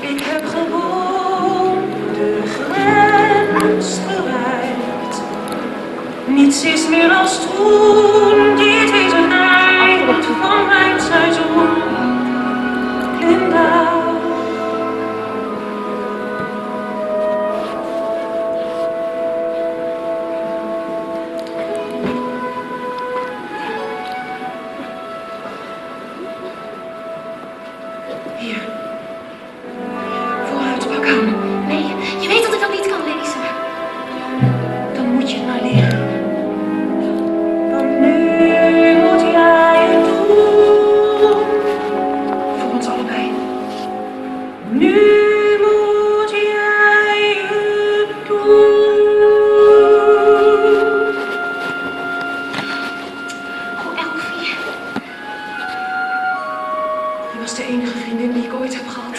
Ik heb gewonnen. was de enige vriendin die ik ooit heb gehad.